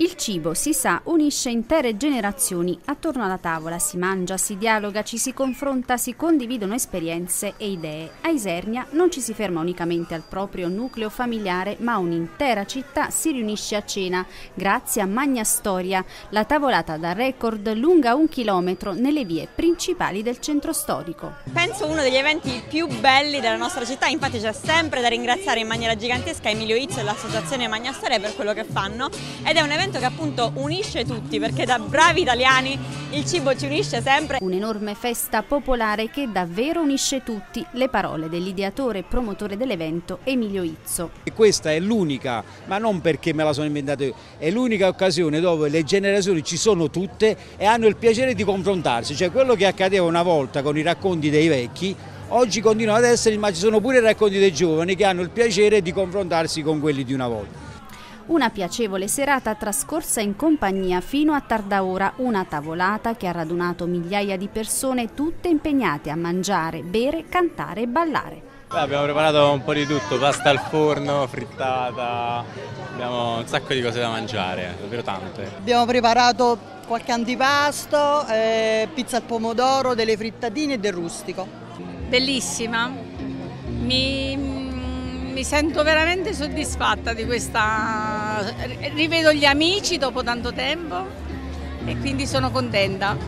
Il cibo, si sa, unisce intere generazioni. Attorno alla tavola si mangia, si dialoga, ci si confronta, si condividono esperienze e idee. A Isernia non ci si ferma unicamente al proprio nucleo familiare, ma un'intera città si riunisce a cena grazie a Magna Storia, la tavolata da record lunga un chilometro nelle vie principali del centro storico. Penso uno degli eventi più belli della nostra città, infatti c'è sempre da ringraziare in maniera gigantesca Emilio Izzo e l'associazione Magna Storia per quello che fanno ed è un evento che appunto unisce tutti perché da bravi italiani il cibo ci unisce sempre. Un'enorme festa popolare che davvero unisce tutti, le parole dell'ideatore e promotore dell'evento Emilio Izzo. E questa è l'unica, ma non perché me la sono inventata io, è l'unica occasione dove le generazioni ci sono tutte e hanno il piacere di confrontarsi, cioè quello che accadeva una volta con i racconti dei vecchi oggi continua ad essere, ma ci sono pure i racconti dei giovani che hanno il piacere di confrontarsi con quelli di una volta. Una piacevole serata trascorsa in compagnia fino a tarda ora, una tavolata che ha radunato migliaia di persone tutte impegnate a mangiare, bere, cantare e ballare. Beh, abbiamo preparato un po' di tutto, pasta al forno, frittata, abbiamo un sacco di cose da mangiare, davvero tante. Abbiamo preparato qualche antipasto, eh, pizza al pomodoro, delle frittatine e del rustico. Bellissima, mi, mi sento veramente soddisfatta di questa... rivedo gli amici dopo tanto tempo e quindi sono contenta.